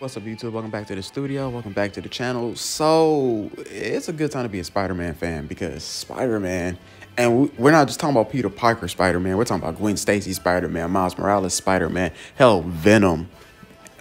What's up, YouTube? Welcome back to the studio. Welcome back to the channel. So, it's a good time to be a Spider-Man fan because Spider-Man, and we're not just talking about Peter Parker Spider-Man. We're talking about Gwen Stacy Spider-Man, Miles Morales Spider-Man, hell, Venom,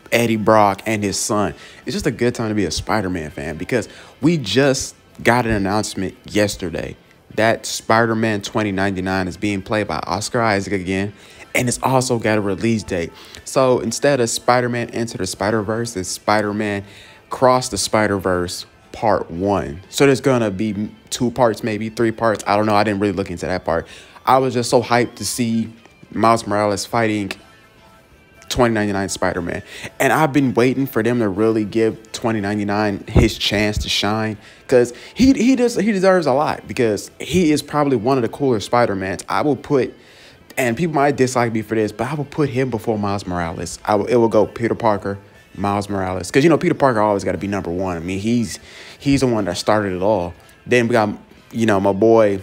Eddie Brock, and his son. It's just a good time to be a Spider-Man fan because we just got an announcement yesterday that Spider-Man 2099 is being played by Oscar Isaac again and it's also got a release date. So instead of Spider-Man Into the Spider-Verse, it's Spider-Man Cross the Spider-Verse Part 1. So there's to be two parts, maybe three parts. I don't know. I didn't really look into that part. I was just so hyped to see Miles Morales fighting 2099 Spider-Man. And I've been waiting for them to really give 2099 his chance to shine cuz he he does he deserves a lot because he is probably one of the cooler Spider-Mans. I will put and people might dislike me for this, but I will put him before Miles Morales. I will, it will go Peter Parker, Miles Morales, because you know Peter Parker always got to be number one. I mean, he's he's the one that started it all. Then we got you know my boy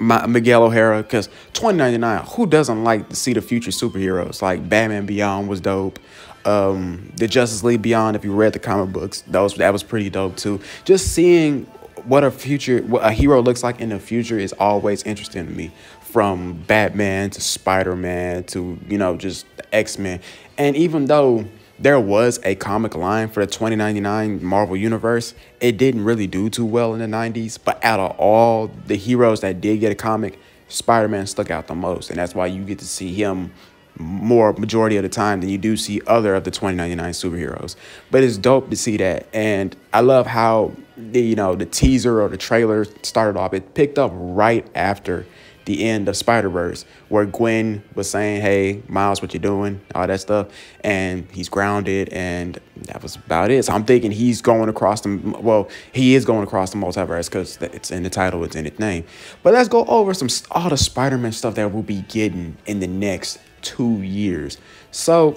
my, Miguel O'Hara, because 2099, who doesn't like to see the future superheroes? Like Batman Beyond was dope. Um, the Justice League Beyond, if you read the comic books, that was that was pretty dope too. Just seeing what a future, what a hero looks like in the future is always interesting to me from Batman to Spider Man to, you know, just X Men. And even though there was a comic line for the 2099 Marvel Universe, it didn't really do too well in the 90s. But out of all the heroes that did get a comic, Spider Man stuck out the most. And that's why you get to see him more majority of the time than you do see other of the 2099 superheroes. But it's dope to see that. And I love how the, you know, the teaser or the trailer started off. It picked up right after the end of Spider Verse, where Gwen was saying, "Hey, Miles, what you doing?" All that stuff, and he's grounded, and that was about it. So I'm thinking he's going across the well, he is going across the multiverse because it's in the title, it's in its name. But let's go over some all the Spider-Man stuff that we'll be getting in the next two years. So,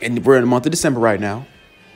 and we're in the month of December right now,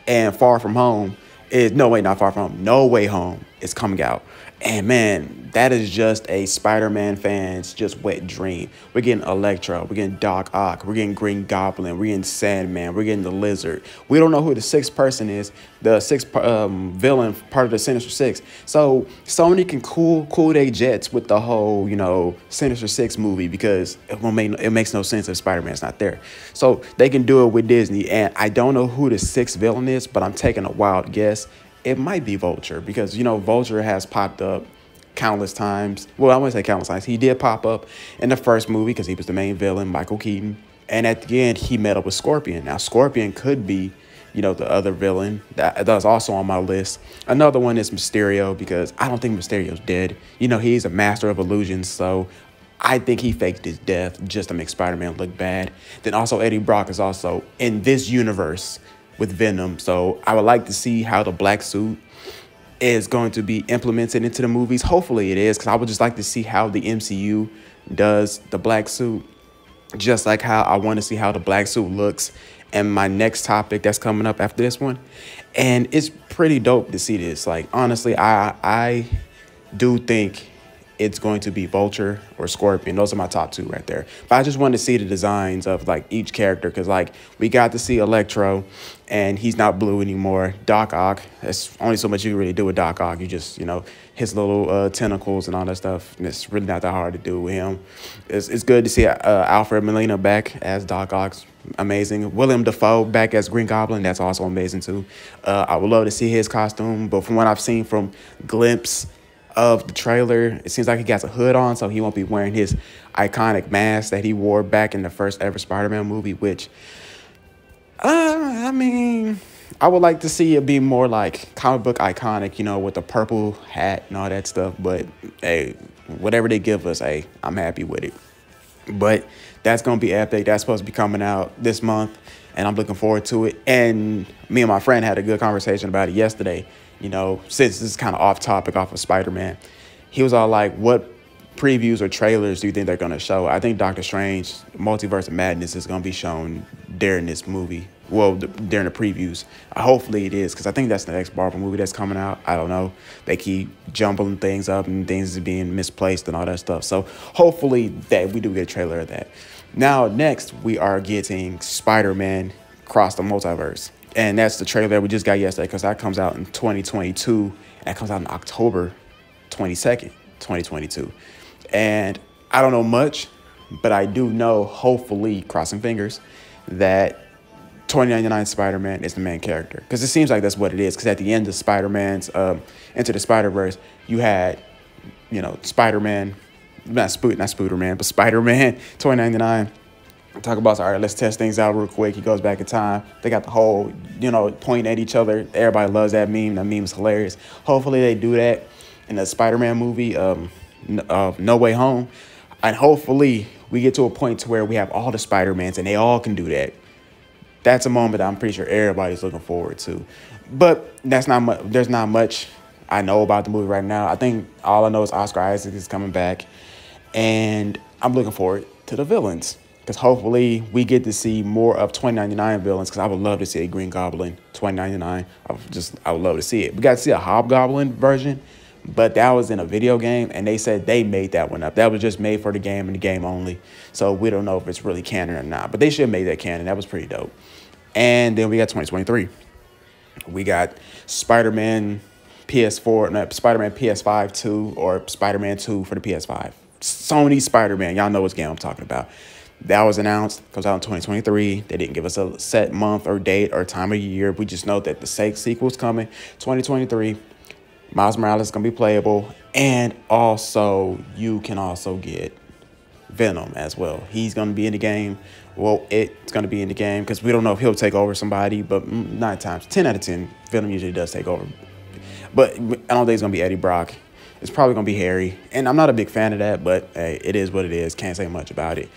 and Far From Home is no way, not Far From Home, No Way Home is coming out. And man, that is just a Spider-Man fan's just wet dream. We're getting Electro, we're getting Doc Ock, we're getting Green Goblin, we're getting Sandman, we're getting the Lizard. We don't know who the sixth person is, the sixth um, villain, part of the Sinister Six. So Sony can cool cool their jets with the whole, you know, Sinister Six movie because it, won't make, it makes no sense if Spider-Man's not there. So they can do it with Disney. And I don't know who the sixth villain is, but I'm taking a wild guess it might be Vulture because, you know, Vulture has popped up countless times. Well, I wouldn't say countless times. He did pop up in the first movie because he was the main villain, Michael Keaton. And at the end, he met up with Scorpion. Now, Scorpion could be, you know, the other villain that that's also on my list. Another one is Mysterio because I don't think Mysterio's dead. You know, he's a master of illusions, so I think he faked his death just to make Spider-Man look bad. Then also Eddie Brock is also in this universe with Venom. So I would like to see how the black suit is going to be implemented into the movies. Hopefully it is, because I would just like to see how the MCU does the black suit, just like how I want to see how the black suit looks. And my next topic that's coming up after this one. And it's pretty dope to see this. Like, honestly, I I do think it's going to be Vulture or Scorpion. Those are my top two right there. But I just wanted to see the designs of like each character because like we got to see Electro and he's not blue anymore. Doc Ock, there's only so much you can really do with Doc Ock. You just, you know, his little uh, tentacles and all that stuff. And it's really not that hard to do with him. It's, it's good to see uh, Alfred Molina back as Doc Ock's amazing. William Dafoe back as Green Goblin, that's also amazing too. Uh, I would love to see his costume, but from what I've seen from glimpse of the trailer. It seems like he got a hood on, so he won't be wearing his iconic mask that he wore back in the first ever Spider-Man movie, which, uh, I mean, I would like to see it be more like comic book iconic, you know, with the purple hat and all that stuff. But, hey, whatever they give us, hey, I'm happy with it. But that's going to be epic. That's supposed to be coming out this month, and I'm looking forward to it. And me and my friend had a good conversation about it yesterday you know, since this is kind of off topic off of Spider-Man, he was all like, what previews or trailers do you think they're going to show? I think Doctor Strange, Multiverse of Madness is going to be shown during this movie. Well, during the previews. Hopefully it is, because I think that's the next Marvel movie that's coming out. I don't know. They keep jumbling things up and things being misplaced and all that stuff. So hopefully that we do get a trailer of that. Now, next, we are getting Spider-Man Cross the Multiverse. And that's the trailer that we just got yesterday because that comes out in 2022. That comes out in October 22nd, 2022. And I don't know much, but I do know, hopefully, crossing fingers, that 2099 Spider-Man is the main character because it seems like that's what it is. Because at the end of Spider-Man's um, Into the Spider-Verse, you had, you know, Spider-Man, not Spoot, not Spooderman, but Spider-Man 2099. Talk about all right, let's test things out real quick. He goes back in time. They got the whole, you know, pointing at each other. Everybody loves that meme. That meme is hilarious. Hopefully they do that in the Spider-Man movie, um, uh, No Way Home, and hopefully we get to a point to where we have all the Spider-Mans and they all can do that that's a moment I'm pretty sure everybody's looking forward to. But that's not much. There's not much I know about the movie right now. I think all I know is Oscar Isaac is coming back, and I'm looking forward to the villains because hopefully we get to see more of 2099 villains. Because I would love to see a Green Goblin 2099. I would just I would love to see it. We got to see a Hobgoblin version, but that was in a video game, and they said they made that one up. That was just made for the game and the game only. So we don't know if it's really canon or not. But they should have made that canon. That was pretty dope. And then we got 2023. We got Spider-Man PS4, no, Spider-Man PS5 2 or Spider-Man 2 for the PS5. Sony Spider-Man, y'all know what game I'm talking about. That was announced, comes out in 2023. They didn't give us a set month or date or time of year. We just know that the sake sequel's coming 2023. Miles Morales is gonna be playable, and also you can also get Venom as well. He's gonna be in the game well, it's going to be in the game because we don't know if he'll take over somebody, but nine times, 10 out of 10, Venom usually does take over. But I don't think it's going to be Eddie Brock. It's probably going to be Harry. And I'm not a big fan of that, but hey, it is what it is. Can't say much about it.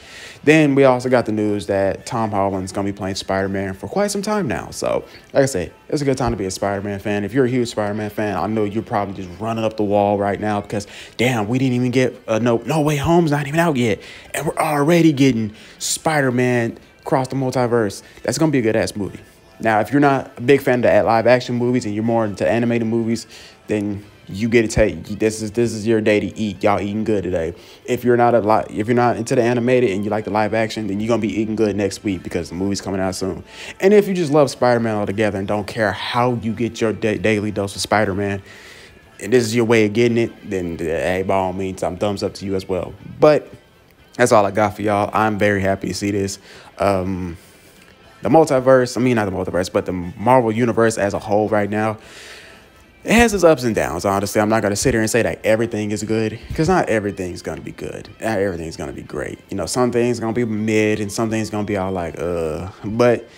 Then we also got the news that Tom Holland's going to be playing Spider Man for quite some time now. So, like I said, it's a good time to be a Spider Man fan. If you're a huge Spider Man fan, I know you're probably just running up the wall right now because, damn, we didn't even get uh, no, no Way Home's not even out yet. And we're already getting Spider Man across the multiverse. That's going to be a good ass movie. Now, if you're not a big fan of live action movies and you're more into animated movies, then you get to take this is this is your day to eat. Y'all eating good today. If you're not a lot, if you're not into the animated and you like the live action, then you're gonna be eating good next week because the movie's coming out soon. And if you just love Spider-Man altogether and don't care how you get your da daily dose of Spider-Man, and this is your way of getting it, then hey, by all means, I'm thumbs up to you as well. But that's all I got for y'all. I'm very happy to see this. Um, the multiverse, I mean, not the multiverse, but the Marvel Universe as a whole right now it has its ups and downs. Honestly, I'm not gonna sit here and say that everything is good because not everything's gonna be good. Not everything's gonna be great. You know, some things gonna be mid and some things gonna be all like uh. But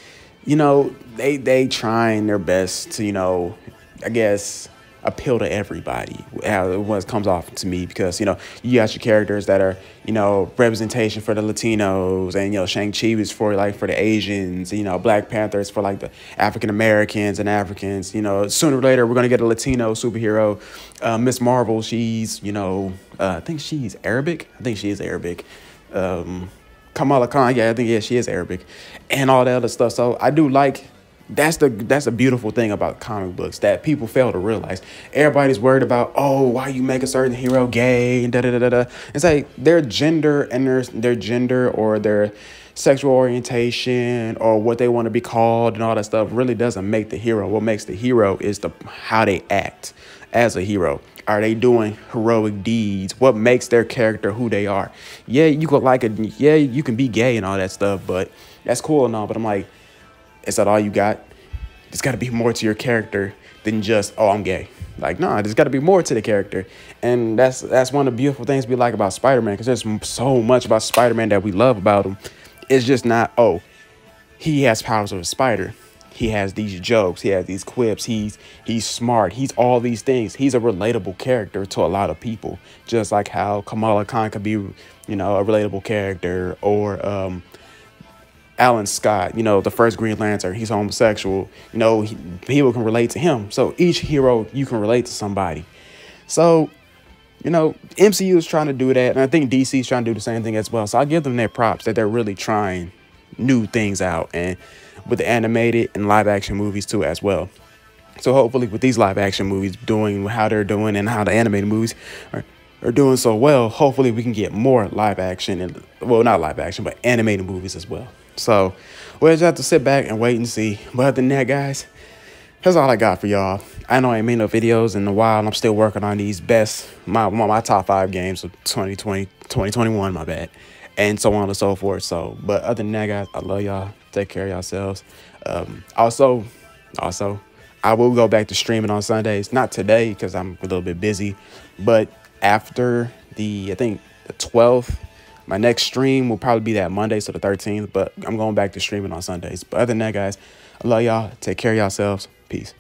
you know, they they trying their best to you know, I guess appeal to everybody it comes off to me because you know you got your characters that are you know representation for the Latinos and you know Shang Chi is for like for the Asians you know Black Panther is for like the African Americans and Africans you know. Sooner or later we're gonna get a Latino superhero. Uh, Miss Marvel she's you know uh, I think she's Arabic? I think she is Arabic. Um, Kamala Khan yeah I think yeah she is Arabic and all that other stuff. So I do like that's the that's a beautiful thing about comic books that people fail to realize. Everybody's worried about, oh, why you make a certain hero gay and da da da da. It's like their gender and their their gender or their sexual orientation or what they want to be called and all that stuff really doesn't make the hero. What makes the hero is the how they act as a hero. Are they doing heroic deeds? What makes their character who they are? Yeah, you could like. Yeah, you can be gay and all that stuff, but that's cool and all. But I'm like is that all you got? There's got to be more to your character than just oh I'm gay. Like nah, there's got to be more to the character, and that's that's one of the beautiful things we like about Spider-Man because there's so much about Spider-Man that we love about him. It's just not oh he has powers of a spider. He has these jokes. He has these quips. He's he's smart. He's all these things. He's a relatable character to a lot of people, just like how Kamala Khan could be, you know, a relatable character, or um, Alan Scott, you know, the first Green Lantern, he's homosexual. You know, he, people can relate to him. So each hero, you can relate to somebody. So, you know, MCU is trying to do that. And I think DC is trying to do the same thing as well. So I give them their props that they're really trying new things out. And with the animated and live action movies too as well. So hopefully with these live action movies doing how they're doing and how the animated movies are, are doing so well, hopefully we can get more live action and well not live action, but animated movies as well. So we'll just have to sit back and wait and see. But other than that, guys, that's all I got for y'all. I know I ain't made no videos in a while. I'm still working on these best, my, my top five games of 2020, 2021, my bad. And so on and so forth. So, but other than that, guys, I love y'all. Take care of yourselves. Um, also, also, I will go back to streaming on Sundays. Not today because I'm a little bit busy, but after the, I think the 12th, my next stream will probably be that Monday, so the 13th, but I'm going back to streaming on Sundays. But other than that, guys, I love y'all. Take care of yourselves. Peace.